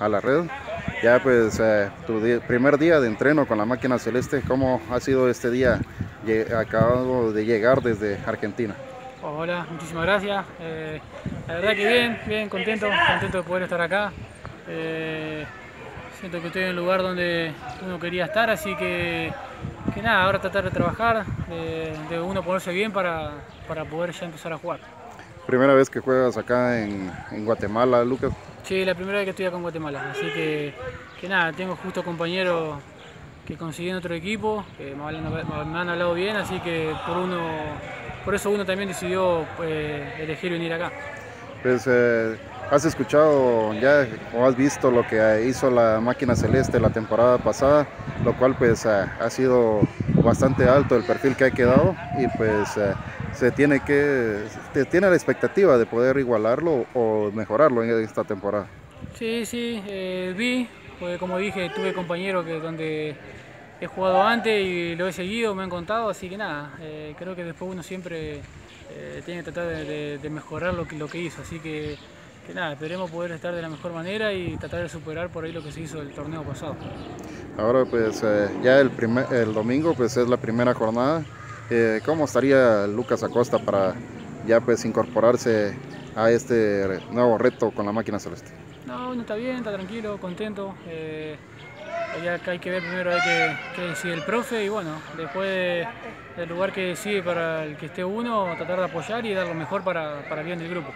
a la red. Ya pues eh, tu primer día de entreno con la máquina celeste, ¿cómo ha sido este día? Acabado de llegar desde Argentina. Hola, muchísimas gracias. Eh, la verdad que bien, bien, contento, contento de poder estar acá. Eh, siento que estoy en el lugar donde uno quería estar, así que, que nada, ahora tratar de trabajar, de, uno ponerse bien para, para poder ya empezar a jugar. ¿Primera vez que juegas acá en, en Guatemala, Lucas? Sí, la primera vez que estoy acá en Guatemala, así que, que nada, tengo justo compañeros que conseguí otro equipo, que me han, hablado bien, así que por uno, por eso uno también decidió pues, elegir venir acá. Pues eh, has escuchado ya o has visto lo que hizo la máquina celeste la temporada pasada, lo cual pues eh, ha sido bastante alto el perfil que ha quedado y pues eh, se tiene que tiene la expectativa de poder igualarlo o mejorarlo en esta temporada. Sí, sí, eh, vi, pues como dije, tuve compañeros que donde he jugado antes y lo he seguido, me han contado, así que nada, eh, creo que después uno siempre tiene que tratar de, mejorar lo que, lo que hizo, así que que nada, esperemos poder estar de la mejor manera y tratar de superar por ahí lo que se hizo el torneo pasado. Ahora pues eh, ya el, primer, el domingo pues es la primera jornada. Eh, ¿Cómo estaría Lucas Acosta para ya pues incorporarse a este nuevo reto con la máquina celeste? No, no está bien, está tranquilo, contento. Eh, hay que ver primero hay decide el profe y bueno, después del lugar que decide para el que esté uno, tratar de apoyar y dar lo mejor para, para bien del grupo.